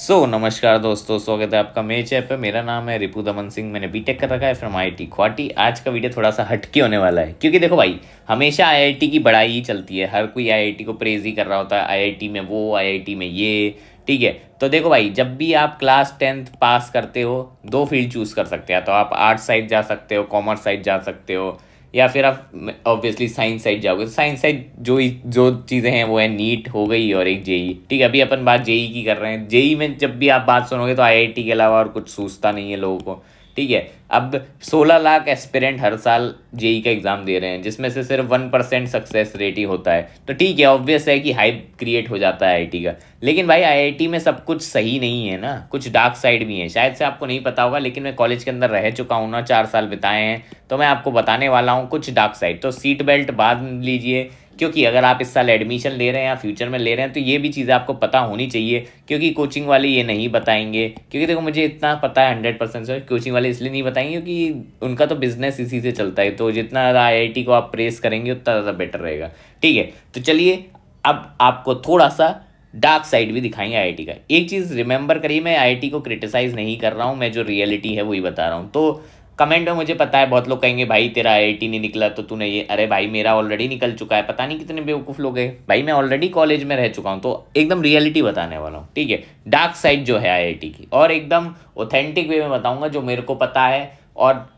सो so, नमस्कार दोस्तों स्वागत है आपका मेरे चैप पे। मेरा नाम है रिपू दमन सिंह मैंने बीटेक कर रखा है फ्रॉम आई टी गुवाहाटी आज का वीडियो थोड़ा सा हटके होने वाला है क्योंकि देखो भाई हमेशा आईआईटी की बड़ाई ही चलती है। हर कोई आईआईटी को प्रेज ही कर रहा होता है आईआईटी में वो आईआईटी में ये ठीक है? तो देखो भाई जब भी आप क्लास टेंथ पास करते हो दो फ़ील्ड चूज़ कर सकते हैं। तो आप आर्ट्स साइड जा सकते हो कॉमर्स साइड जा सकते हो या फिर आप ऑब्वियसली साइंस साइड जाओगे। तो साइंस साइड जो जो चीज़ें हैं, वो है नीट हो गई और एक जेई ठीक है, अभी अपन बात जेई की कर रहे हैं। जेई में जब भी आप बात सुनोगे तो आईआईटी के अलावा और कुछ सोचता नहीं है लोगों को। ठीक है? अब 16 लाख एस्पिरेंट हर साल जेई का एग्ज़ाम दे रहे हैं, जिसमें से सिर्फ़ वन परसेंट सक्सेस रेट ही होता है। तो ठीक है ऑब्वियस है कि हाइप क्रिएट हो जाता है आईआईटी का। लेकिन भाई आईआईटी में सब कुछ सही नहीं है ना। कुछ डार्क साइड भी है। शायद से आपको नहीं पता होगा, लेकिन मैं कॉलेज के अंदर रह चुका हूँ ना, चार साल बिताए हैं तो मैं आपको बताने वाला हूँ कुछ डार्क साइड तो सीट बेल्ट बाँध लीजिए क्योंकि अगर आप इस साल एडमिशन ले रहे हैं या फ्यूचर में ले रहे हैं तो ये भी चीज़ें आपको पता होनी चाहिए, क्योंकि कोचिंग वाले ये नहीं बताएँगे। क्योंकि देखो, मुझे इतना पता है हंड्रेड परसेंट से कोचिंग वाले इसलिए नहीं बताएँगे क्योंकि उनका तो बिज़नेस इसी से चलता है। तो जितना आई को आप प्रेस करेंगे, उतना ज़्यादा बेटर रहेगा। ठीक है तो चलिए, अब आपको थोड़ा सा डार्क साइड भी दिखाएँगे आईआईटी का। एक चीज़ रिमेंबर करिए, मैं आईआईटी को क्रिटिसाइज नहीं कर रहा हूँ, मैं जो रियलिटी है वही बता रहा हूँ। तो कमेंट में मुझे पता है, बहुत लोग कहेंगे, भाई, तेरा आई नहीं निकला तो तूने ये अरे भाई, मेरा ऑलरेडी निकल चुका है। पता नहीं कितने बेवकूफ़ लोग हैं। भाई, मैं ऑलरेडी कॉलेज में रह चुका हूँ तो एकदम रियलिटी बताने वाला हूँ, ठीक है? डार्क साइड जो है आई की। और एकदम ऑथेंटिक वे में बताऊँगा, जो मेरे को पता है, और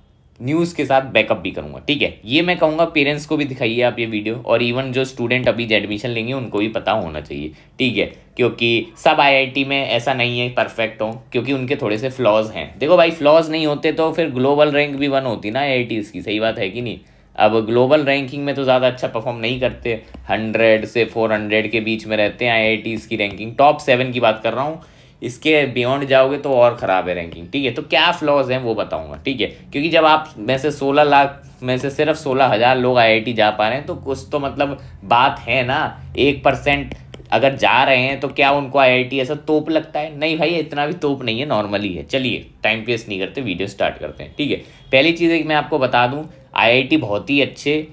न्यूज़ के साथ बैकअप भी करूँगा, ठीक है? ये मैं कहूँगा पेरेंट्स को भी दिखाइए आप ये वीडियो और इवन जो स्टूडेंट अभी एडमिशन लेंगे, उनको भी पता होना चाहिए, ठीक है? क्योंकि सब आईआईटी में ऐसा नहीं है परफेक्ट हो, क्योंकि उनके थोड़े से फ्लॉज हैं। देखो भाई फ्लॉज नहीं होते तो फिर ग्लोबल रैंक भी वन होती ना आई की, सही बात है कि नहीं? अब ग्लोबल रैंकिंग में तो ज़्यादा अच्छा परफॉर्म नहीं करते हंड्रेड से फोर हंड्रेड के बीच में रहते हैं आई की रैंकिंग टॉप सेवन की बात कर रहा हूँ इसके बियॉन्ड जाओगे तो और ख़राब है रैंकिंग ठीक है? तो क्या फ्लॉज हैं वो बताऊँगा, ठीक है? क्योंकि जब आप में से सोलह लाख, में से सिर्फ़ सोलह हज़ार लोग आईआईटी जा पा रहे हैं तो कुछ तो मतलब बात है ना? एक परसेंट अगर जा रहे हैं तो क्या उनको आईआईटी ऐसा तोप लगता है? नहीं भाई, इतना भी तोप नहीं है नॉर्मली है। चलिए टाइम वेस्ट नहीं करते वीडियो स्टार्ट करते हैं, ठीक है? पहली चीज़ एक मैं आपको बता दूँ आईआईटी बहुत ही अच्छे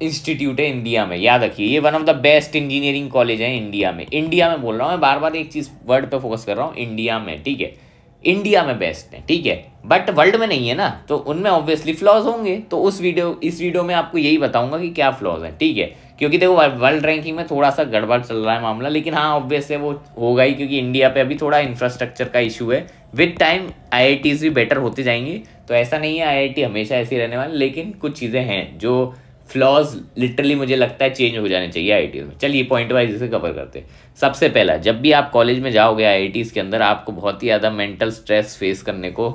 इंस्टीट्यूट है इंडिया में, याद रखिए, ये one of the best engineering college है इंडिया में। इंडिया में बोल रहा हूँ मैं बार बार एक चीज़ वर्ड पे फोकस कर रहा हूँ, इंडिया में, ठीक है? इंडिया में बेस्ट है, ठीक है? बट वर्ल्ड में नहीं है ना तो उनमें ऑब्वियसली फ्लॉज होंगे तो उस वीडियो इस वीडियो में आपको यही बताऊँगा कि क्या फ्लॉज हैं, ठीक है? क्योंकि देखो वर्ल्ड रैंकिंग में थोड़ा सा गड़बड़ चल रहा है मामला, लेकिन हाँ ऑब्वियस है, वो होगा ही, क्योंकि इंडिया पे अभी थोड़ा इंफ्रास्ट्रक्चर का इशू है। विद टाइम आई भी बेटर होते जाएँगे तो ऐसा नहीं है आई हमेशा ऐसी रहने वाले, लेकिन कुछ चीज़ें हैं जो फ्लॉज लिटरली मुझे लगता है चेंज हो जाने चाहिए आईआईटी में। चलिए पॉइंट वाइज इसे कवर करते हैं। सबसे पहला, जब भी आप कॉलेज में जाओगे आई के अंदर, आपको बहुत ही ज़्यादा मेंटल स्ट्रेस फेस करने को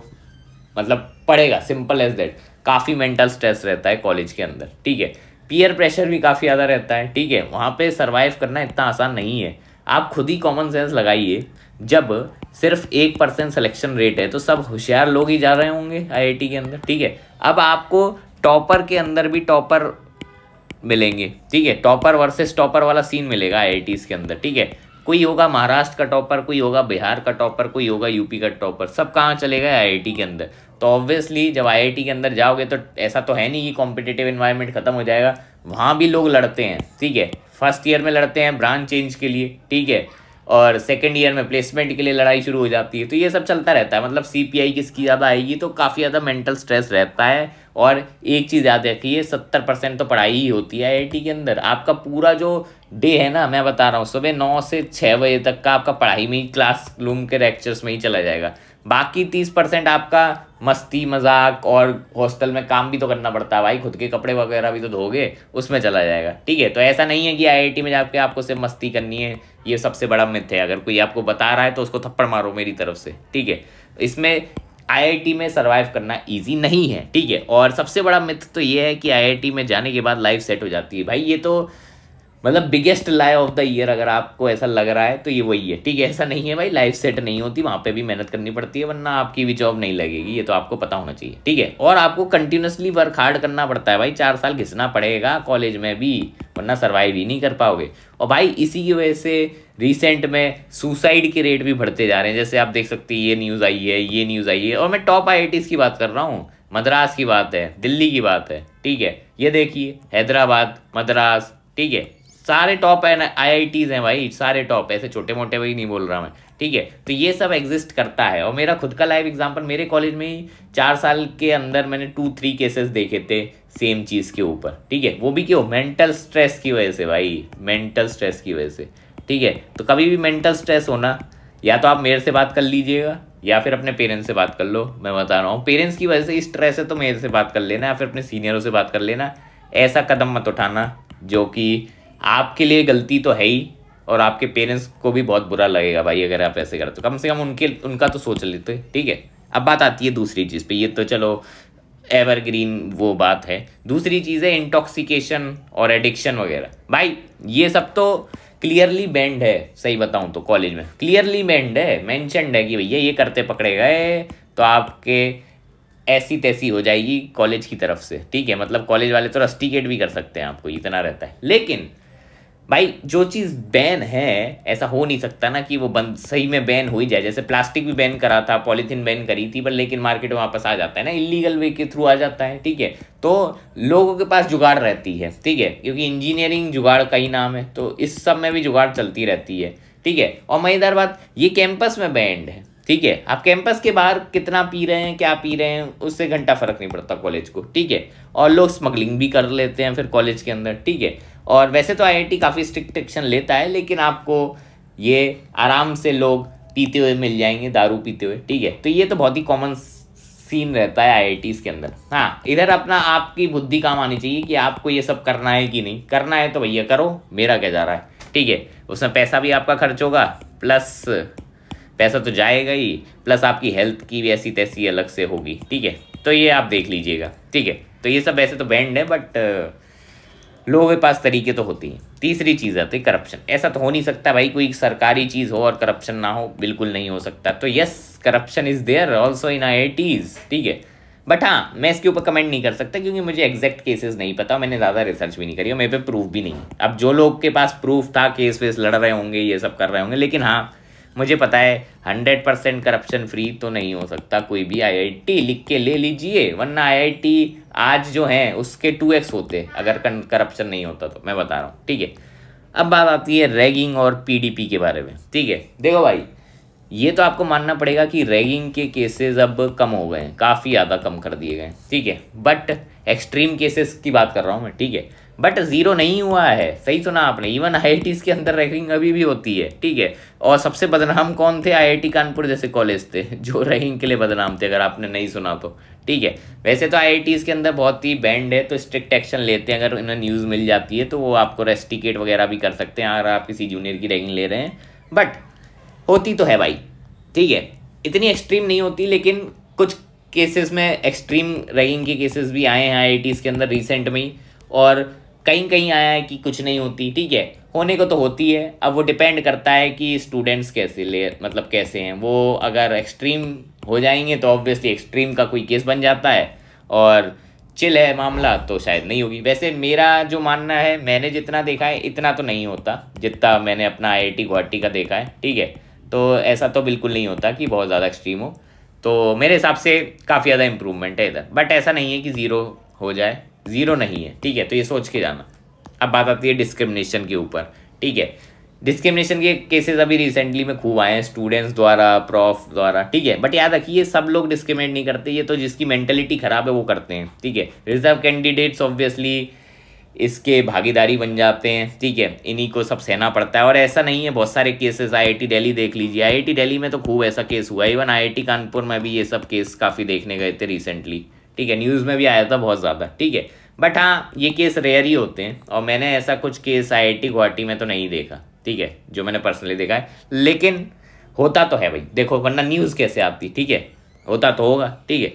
मतलब पड़ेगा सिंपल एज दैट काफ़ी मेंटल स्ट्रेस रहता है कॉलेज के अंदर, ठीक है? पीयर प्रेशर भी काफ़ी ज़्यादा रहता है, ठीक है? वहाँ पे सर्वाइव करना इतना आसान नहीं है। आप खुद ही कॉमन सेंस लगाइए, जब सिर्फ़ एक परसेंट सिलेक्शन रेट है तो सब होशियार लोग ही जा रहे होंगे आईआईटी के अंदर, ठीक है? अब आपको टॉपर के अंदर भी टॉपर मिलेंगे, ठीक है? टॉपर वर्सेस टॉपर वाला सीन मिलेगा आईआईटी के अंदर, ठीक है? कोई होगा महाराष्ट्र का टॉपर, कोई होगा बिहार का टॉपर, कोई होगा यूपी का टॉपर, सब कहाँ चलेगा आईआईटी के अंदर? तो ऑब्वियसली जब आईआईटी के अंदर जाओगे तो ऐसा तो है नहीं कि कॉम्पिटेटिव इन्वायरमेंट खत्म हो जाएगा, वहाँ भी लोग लड़ते हैं, ठीक है? फ़र्स्ट ईयर में लड़ते हैं ब्रांच चेंज के लिए, ठीक है? और सेकेंड ईयर में प्लेसमेंट के लिए लड़ाई शुरू हो जाती है तो ये सब चलता रहता है। मतलब सी पी किसकी ज़्यादा आएगी तो काफ़ी ज़्यादा मेंटल स्ट्रेस रहता है। और एक चीज़ याद रखिए, सत्तर परसेंट तो पढ़ाई ही होती है आई के अंदर। आपका पूरा जो डे है ना, मैं बता रहा हूँ, सुबह नौ से छः बजे तक का आपका पढ़ाई में ही क्लास रूम के लेक्चर्स में ही चला जाएगा। बाकी तीस परसेंट आपका मस्ती, मज़ाक और हॉस्टल में काम भी तो करना पड़ता है भाई। खुद के कपड़े वगैरह भी तो धोगे, उसमें चला जाएगा। ठीक है तो ऐसा नहीं है कि आईआईटी में जाके आपको सिर्फ़ मस्ती करनी है, ये सबसे बड़ा मिथ है। अगर कोई आपको बता रहा है तो उसको थप्पड़ मारो मेरी तरफ़ से। ठीक है, इसमें आईआईटी में सर्वाइव करना इजी नहीं है। ठीक है, और सबसे बड़ा मिथ तो ये है कि आईआईटी में जाने के बाद लाइफ सेट हो जाती है। भाई, ये तो मतलब biggest lie of the year अगर आपको ऐसा लग रहा है तो ये वही है। ठीक है, ऐसा नहीं है भाई लाइफ सेट नहीं होती, वहाँ पे भी मेहनत करनी पड़ती है, वरना आपकी भी जॉब नहीं लगेगी, ये तो आपको पता होना चाहिए। ठीक है, और आपको कंटिन्यूसली वर्क हार्ड करना पड़ता है भाई, चार साल घिसना पड़ेगा कॉलेज में भी, वरना सर्वाइव ही नहीं कर पाओगे। और भाई, इसी की वजह से रिसेंट में सुसाइड के रेट भी बढ़ते जा रहे हैं। जैसे आप देख सकते हैं, ये न्यूज़ आई है, ये न्यूज़ आई है, और मैं टॉप आई की बात कर रहा हूँ, मद्रास की बात है, दिल्ली की बात है। ठीक है, ये देखिए, हैदराबाद, मद्रास, ठीक है सारे टॉप आई आई हैं भाई, सारे टॉप ऐसे छोटे मोटे भाई नहीं बोल रहा मैं, ठीक है? तो ये सब एग्जिस्ट करता है और मेरा खुद का लाइव एग्ज़ाम्पल मेरे कॉलेज में ही चार साल के अंदर मैंने टू थ्री केसेस देखे थे सेम चीज़ के ऊपर, ठीक है? वो भी क्यों? मेंटल स्ट्रेस की वजह से भाई मेंटल स्ट्रेस की वजह से, ठीक है? तो कभी भी मेंटल स्ट्रेस होना या तो आप मेरे से बात कर लीजिएगा, या फिर अपने पेरेंट्स से बात कर लो, मैं बता रहा हूँ। पेरेंट्स की वजह से स्ट्रेस है तो मेरे से बात कर लेना, या फिर अपने सीनियरों से बात कर लेना। ऐसा कदम मत उठाना, जो कि आपके लिए गलती तो है ही, और आपके पेरेंट्स को भी बहुत बुरा लगेगा भाई अगर आप ऐसे करते तो कम से कम उनके, उनका तो सोच लेते, ठीक है? अब बात आती है दूसरी चीज़ पे, ये तो चलो एवरग्रीन वो बात है। दूसरी चीज़ है इंटॉक्सिकेशन और एडिक्शन वगैरह। भाई, ये सब तो क्लियरली बैंड है, सही बताऊँ तो कॉलेज में। क्लियरली बैंड है मैंशनड है कि भैया ये करते पकड़े गए तो आपके ऐसी तैसी हो जाएगी कॉलेज की तरफ़ से, ठीक है? मतलब कॉलेज वाले तो रस्टिकेट भी कर सकते हैं आपको, इतना रहता है। लेकिन भाई, जो चीज़ बैन है, ऐसा हो नहीं सकता ना कि वो बंद सही में बैन हो ही जाए। जैसे प्लास्टिक भी बैन करा था पॉलीथीन बैन करी थी, पर लेकिन मार्केट में वापस आ जाता है ना इलीगल वे के थ्रू आ जाता है, ठीक है? तो लोगों के पास जुगाड़ रहती है, ठीक है? क्योंकि इंजीनियरिंग जुगाड़ का ही नाम है तो इस सब में भी जुगाड़ चलती रहती है, ठीक है? और मज़ेदार बात, ये कैंपस में बैंड है, ठीक है? आप कैंपस के बाहर कितना पी रहे हैं, क्या पी रहे हैं, उससे घंटा फ़र्क नहीं पड़ता कॉलेज को, ठीक है? और लोग स्मगलिंग भी कर लेते हैं फिर कॉलेज के अंदर, ठीक है? और वैसे तो आईआईटी काफ़ी स्ट्रिक्ट एक्शन लेता है, लेकिन आपको ये आराम से लोग पीते हुए मिल जाएँगे, दारू पीते हुए, ठीक है? तो ये तो बहुत ही कॉमन सीन रहता है आई के अंदर। हाँ इधर अपना आपकी बुद्धि काम आनी चाहिए कि आपको ये सब करना है कि नहीं। करना है तो भैया करो, मेरा क्या जा रहा है, ठीक है? उसमें पैसा भी आपका खर्च होगा प्लस पैसा तो जाएगा ही प्लस आपकी हेल्थ की भी ऐसी तैसी अलग से होगी, ठीक है? तो ये आप देख लीजिएगा, ठीक है? तो ये सब वैसे तो बैंड है बट लोगों के पास तरीके तो होती हैं। तीसरी चीज़ आती है करप्शन ऐसा तो हो नहीं सकता भाई कोई सरकारी चीज़ हो और करप्शन ना हो, बिल्कुल नहीं हो सकता। तो yes corruption is there also in I ठीक है? बट हाँ मैं इसके ऊपर कमेंट नहीं कर सकता क्योंकि मुझे एग्जैक्ट केसेस नहीं पता मैंने ज़्यादा रिसर्च भी नहीं करी और मेरे पे प्रूफ भी नहीं। अब जो लोग के पास प्रूफ था केस वेस लड़ रहे होंगे, ये सब कर रहे होंगे, लेकिन हाँ मुझे पता है हंड्रेड परसेंट करप्शन फ्री तो नहीं हो सकता, कोई भी आईआईटी लिख के ले लीजिए, वरना आईआईटी आज जो है, उसके टू एक्स होते, अगर करप्शन नहीं होता तो मैं बता रहा हूँ, ठीक है? अब बात आती है रैगिंग और पीडीपी के बारे में, ठीक है? देखो भाई, ये तो आपको मानना पड़ेगा कि रैगिंग के केसेस अब कम हो गए हैं, काफ़ी ज़्यादा कम कर दिए गए ठीक है? बट एक्सट्रीम केसेस की बात कर रहा हूँ मैं, ठीक है? बट ज़ीरो नहीं हुआ है। सही सुना आपने। इवन आई के अंदर रैगिंग अभी भी होती है। ठीक है? और सबसे बदनाम कौन थे? आई कानपुर जैसे कॉलेज थे, जो रैगिंग के लिए बदनाम थे, अगर आपने नहीं सुना तो। ठीक है? वैसे तो आई के अंदर बहुत ही बैंड है तो स्ट्रिक्ट एक्शन लेते हैं। अगर इन्हें न्यूज़ मिल जाती है तो वो आपको रेस्टिकेट वगैरह भी कर सकते हैं, अगर आप किसी जूनियर की रैगिंग ले रहे हैं। बट होती तो है भाई। ठीक है? इतनी एक्सट्रीम नहीं होती, लेकिन कुछ केसेस में एक्सट्रीम रैगिंग के केसेस भी आए हैं आई के अंदर रिसेंट में ही। और कहीं कहीं आया है कि कुछ नहीं होती, ठीक है? होने को तो होती है। अब वो डिपेंड करता है कि स्टूडेंट्स कैसे ले मतलब कैसे हैं। वो अगर एक्सट्रीम हो जाएँगे तो ऑब्वियसली एक्सट्रीम का कोई केस बन जाता है और चिल है मामला तो शायद नहीं होगी। वैसे मेरा जो मानना है, मैंने जितना देखा है, इतना तो नहीं होता, जितना मैंने अपना आई आई गुवाहाटी का देखा है, ठीक है? तो ऐसा तो बिल्कुल नहीं होता कि बहुत ज़्यादा एक्सट्रीम हो। तो मेरे हिसाब से काफ़ी ज़्यादा इम्प्रूवमेंट है इधर। बट ऐसा नहीं है कि ज़ीरो हो जाए। ज़ीरो नहीं है, ठीक है? तो ये सोच के जाना। अब बात आती है डिस्क्रिमिनेशन के ऊपर, ठीक है? डिस्क्रिमिनेशन के केसेस अभी रिसेंटली में खूब आए हैं स्टूडेंट्स द्वारा प्रॉफ द्वारा, ठीक है? बट याद रखिए, सब लोग डिस्क्रिमिनेट नहीं करते, ये तो जिसकी मेंटेलिटी ख़राब है वो करते हैं, ठीक है? रिज़र्व कैंडिडेट्स ऑब्वियसली इसके भागीदारी बन जाते हैं, ठीक है? इन्हीं को सब सहना पड़ता है, और ऐसा नहीं है, बहुत सारे केसेस आईआईटी दिल्ली देख लीजिए। आईआईटी दिल्ली में तो खूब ऐसा केस हुआ इवन आईआईटी कानपुर में भी ये सब केस काफ़ी देखने गए थे रिसेंटली ठीक है न्यूज़ में भी आया था बहुत ज़्यादा, ठीक है। बट हाँ ये केस रेयर ही होते हैं, और मैंने ऐसा कुछ केस आई आई गुवाहाटी में तो नहीं देखा, ठीक है, जो मैंने पर्सनली देखा है। लेकिन होता तो है भाई, देखो, वरना न्यूज़ कैसे आती, ठीक है? होता तो होगा, ठीक है।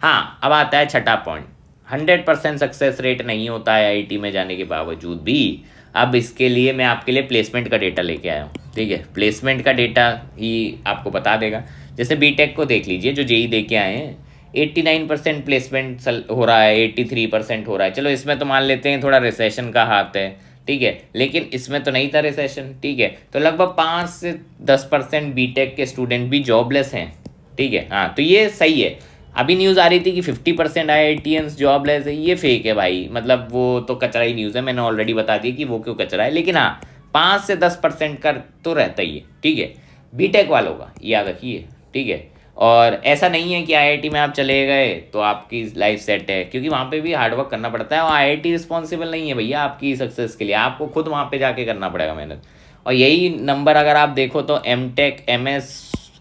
हाँ अब आता है छठा point hundred percent success rate नहीं होता है आईआईटी में जाने के बावजूद भी, अब इसके लिए मैं आपके लिए प्लेसमेंट का डेटा लेके आया हूँ, ठीक है। प्लेसमेंट का डेटा ही आपको बता देगा। जैसे बीटेक को देख लीजिए, जो जेई दे के आए हैं एट्टी नाइन परसेंट प्लेसमेंट हो रहा है, एट्टी थ्री परसेंट हो रहा है। चलो, इसमें तो मान लेते हैं थोड़ा रिसेशन का हाथ है, ठीक है? लेकिन इसमें तो नहीं था रिसेशन ठीक है? तो लगभग पाँच से दस परसेंट बी के स्टूडेंट भी जॉबलेस हैं, ठीक है? हाँ तो ये सही है। अभी न्यूज़ आ रही थी कि fifty percent I I jobless है, ये फेक है भाई। मतलब वो तो कचरा ही न्यूज़ है, मैंने ऑलरेडी बता दी कि वो क्यों कचरा है। लेकिन हाँ पाँच से दस परसेंट का तो रहता ही है, ठीक है? बीटेक वालों का, याद रखिए, ठीक है? और ऐसा नहीं है कि आईआईटी में आप चले गए तो आपकी लाइफ सेट है, क्योंकि वहाँ पे भी हार्डवर्क करना पड़ता है और आईआईटी रिस्पॉन्सिबल नहीं है भैया आपकी सक्सेस के लिए। आपको खुद वहाँ पे जाके करना पड़ेगा मेहनत। और यही नंबर अगर आप देखो तो M tech M S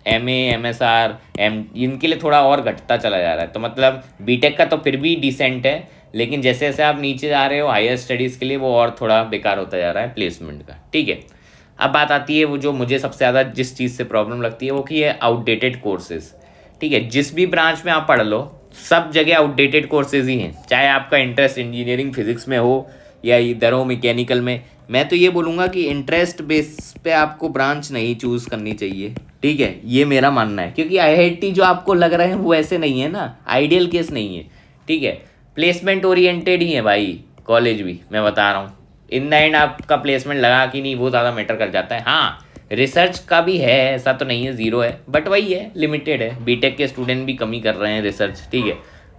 M A M S R M इनके लिए थोड़ा और घटता चला जा रहा है। तो मतलब बी टेक का तो फिर भी डिसेंट है, लेकिन जैसे जैसे आप नीचे जा रहे हो हायर स्टडीज़ के लिए वो और थोड़ा बेकार होता जा रहा है प्लेसमेंट का। ठीक है? अब बात आती है वो जो मुझे सबसे ज़्यादा जिस चीज़ से प्रॉब्लम लगती है वो कि ये आउटडेटेड कोर्सेज ठीक है, जिस भी ब्रांच में आप पढ़ लो, सब जगह आउटडेटेड कोर्सेज ही हैं। चाहे आपका इंटरेस्ट इंजीनियरिंग फिजिक्स में हो या इधर हो मैकेनिकल में, मैं तो ये बोलूँगा कि इंटरेस्ट बेस पे आपको ब्रांच नहीं चूज़ करनी चाहिए। ठीक है, ये मेरा मानना है। क्योंकि आईआईटी जो आपको लग रहे हैं वो ऐसे नहीं है ना आइडियल केस नहीं है। ठीक है प्लेसमेंट ओरिएंटेड ही है भाई कॉलेज भी, मैं बता रहा हूँ। इन द एंड आपका प्लेसमेंट लगा कि नहीं, वो ज़्यादा मैटर कर जाता है। हाँ रिसर्च का भी है, ऐसा तो नहीं है ज़ीरो है बट वही है लिमिटेड है। बीटेक के स्टूडेंट भी कमी कर रहे हैं रिसर्च ठीक है।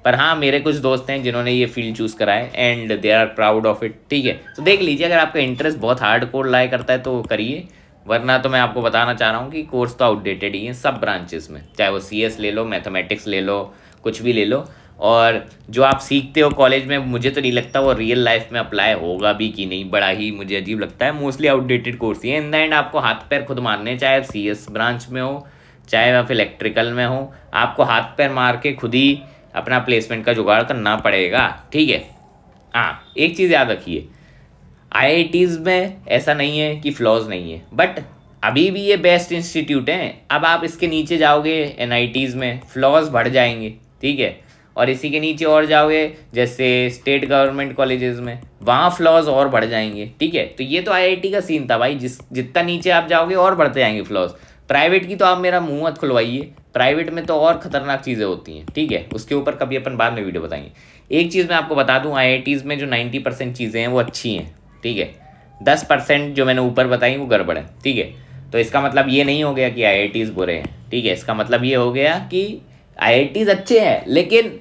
पर हाँ मेरे कुछ दोस्त हैं जिन्होंने ये फ़ील्ड चूज़ करा है and they are proud of it ठीक है। तो देख लीजिए, अगर आपका इंटरेस्ट बहुत हार्ड कोड लाई करता है तो करिए। वरना तो मैं आपको बताना चाह रहा हूँ कि कोर्स तो आउटडेटेड ही है, सब ब्रांचेस में। चाहे वो सीएस ले लो मैथमेटिक्स ले लो, कुछ भी ले लो। और जो आप सीखते हो कॉलेज में, मुझे तो नहीं लगता वो रियल लाइफ में अप्लाई होगा भी कि नहीं, बड़ा ही मुझे अजीब लगता है। मोस्टली आउटडेटेड कोर्स ही है। इन द एंड आपको हाथ पैर खुद मारने चाहे आप सी ब्रांच में हो, चाहे आप इलेक्ट्रिकल में हो, आपको हाथ पैर मार के खुद ही अपना प्लेसमेंट का जुगाड़ करना पड़ेगा। ठीक है? हाँ एक चीज़ याद रखिए आई में ऐसा नहीं है कि फ्लॉज नहीं है बट अभी भी ये बेस्ट इंस्टीट्यूट हैं। अब आप इसके नीचे जाओगे एन में फ्लॉज बढ़ जाएँगे। ठीक है? और इसी के नीचे और जाओगे, जैसे स्टेट गवर्नमेंट कॉलेजेस में, वहाँ फ्लॉज और बढ़ जाएँगे, ठीक है? तो ये तो आईआईटी का सीन था भाई, जिस, जितना नीचे आप जाओगे और बढ़ते जाएँगे फ्लॉज प्राइवेट की तो आप मेरा मुँह मत खुलवाइए प्राइवेट में तो और ख़तरनाक चीज़ें होती हैं, ठीक है? उसके ऊपर कभी अपन बाद में वीडियो बताएँगे। एक चीज़ मैं आपको बता दूँ आई में जो नाइन्टी परसेंट चीज़ें हैं, वो अच्छी हैं, ठीक है? दस परसेंट जो मैंने ऊपर बताई, वो गड़बड़ है, ठीक है? तो इसका मतलब ये नहीं हो गया कि आई बुरे हैं, ठीक है? इसका मतलब ये हो गया कि आई अच्छे हैं, लेकिन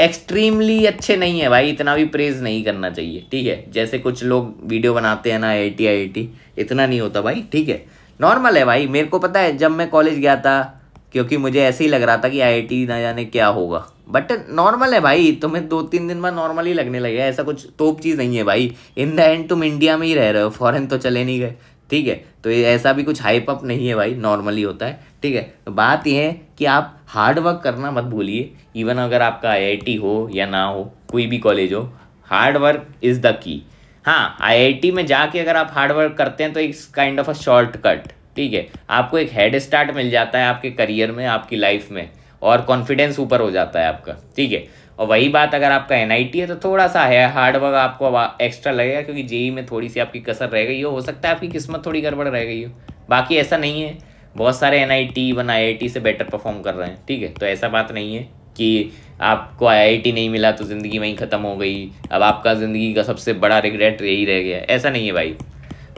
एक्सट्रीमली अच्छे नहीं है भाई, इतना भी प्रेज नहीं करना चाहिए, ठीक है? जैसे कुछ लोग वीडियो बनाते हैं ना आई आई टी इतना नहीं होता भाई, ठीक है? नॉर्मल है भाई, मेरे को पता है, जब मैं कॉलेज गया था, क्योंकि मुझे ऐसे ही लग रहा था कि आईआईटी ना जाने क्या होगा। बट नॉर्मल है भाई तुम्हें दो तीन दिन बाद नॉर्मल ही लगने लगे ऐसा कुछ तोप चीज़ नहीं है भाई। इन द एंड तुम इंडिया में ही रह रहे हो फॉरेन तो चले नहीं गए, ठीक है? तो ऐसा भी कुछ हाइप अप नहीं है भाई नॉर्मली होता है, ठीक है? तो बात यह है कि आप हार्ड वर्क करना मत भूलिए। इवन अगर आपका आईआईटी हो या ना हो, कोई भी कॉलेज हो hard work is the key हाँ आईआईटी में जाके अगर आप हार्ड वर्क करते हैं तो it's kind of a shortcut ठीक है? आपको एक हेड स्टार्ट मिल जाता है आपके करियर में, आपकी लाइफ में, और कॉन्फिडेंस ऊपर हो जाता है आपका, ठीक है? और वही बात अगर आपका एनआईटी है तो थोड़ा सा है हार्ड वर्क आपको एक्स्ट्रा लगेगा, क्योंकि जेई में थोड़ी सी आपकी कसर रह गई हो हो सकता है आपकी किस्मत थोड़ी गड़बड़ रह गई हो। बाकी ऐसा नहीं है। बहुत सारे N I T one I I T से बेटर परफॉर्म कर रहे हैं, ठीक है? तो ऐसा बात नहीं है कि आपको आईआईटी नहीं मिला तो ज़िंदगी वहीं ख़त्म हो गई, अब आपका ज़िंदगी का सबसे बड़ा रिग्रेट यही रह गया ऐसा नहीं है भाई।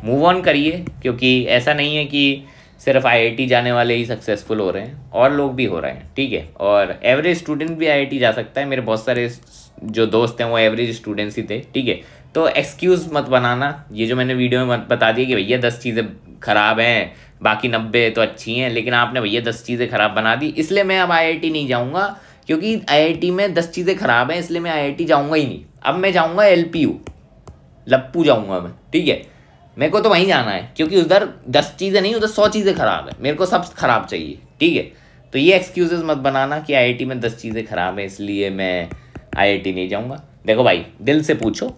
मूव ऑन करिए, क्योंकि ऐसा नहीं है कि सिर्फ़ आईआईटी जाने वाले ही सक्सेसफुल हो रहे हैं, और लोग भी हो रहे हैं, ठीक है? और एवरेज स्टूडेंट भी आईआईटी जा सकता है। मेरे बहुत सारे जो दोस्त हैं, वो एवरेज स्टूडेंट्स ही थे, ठीक है? तो एक्सक्यूज़ मत बनाना। ये जो मैंने वीडियो में बता दिया कि भैया दस चीज़ें ख़राब हैं, बाकी नब्बे तो अच्छी हैं, लेकिन आपने भैया दस चीज़ें ख़राब बना दी, इसलिए मैं अब आई नहीं जाऊँगा, क्योंकि आई में दस चीज़ें ख़राब हैं, इसलिए मैं आई जाऊँगा ही नहीं। अब मैं जाऊँगा एलपीयू लप्पू जाऊँगा मैं, ठीक है? मेरे को तो वहीं जाना है, क्योंकि उधर दस चीज़ें नहीं, उधर सौ चीज़ें ख़राब है, मेरे को सब ख़राब चाहिए, ठीक है? तो ये एक्सक्यूजेज मत बनाना कि आईआईटी में दस चीज़ें ख़राब हैं, इसलिए मैं आईआईटी नहीं जाऊँगा। देखो भाई, दिल से पूछो,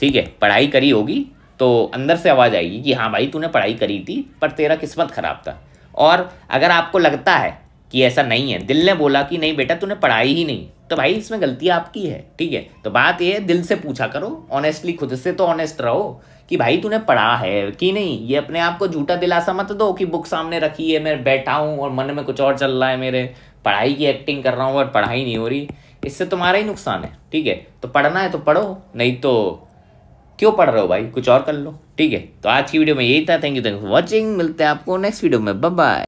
ठीक है? पढ़ाई करी होगी तो अंदर से आवाज़ आएगी कि हाँ भाई, तूने पढ़ाई करी थी, पर तेरा किस्मत ख़राब था। और अगर आपको लगता है कि ऐसा नहीं है, दिल ने बोला कि नहीं बेटा, तूने पढ़ाई ही नहीं तो भाई इसमें गलती आपकी है, ठीक है? तो बात ये है, दिल से पूछा करो ऑनेस्टली खुद से तो ऑनेस्ट रहो कि भाई तूने पढ़ा है कि नहीं? ये अपने आप को झूठा दिलासा मत दो कि बुक सामने रखी है, मैं बैठा हूँ और मन में कुछ और चल रहा है मेरे। पढ़ाई की एक्टिंग कर रहा हूँ और पढ़ाई नहीं हो रही। इससे तुम्हारा ही नुकसान है, ठीक है? तो पढ़ना है तो पढ़ो, नहीं तो क्यों पढ़ रहे हो भाई? कुछ और कर लो। ठीक है? तो आज की वीडियो में यही था। Thank you thank for watching मिलते हैं आपको नेक्स्ट वीडियो में। बाय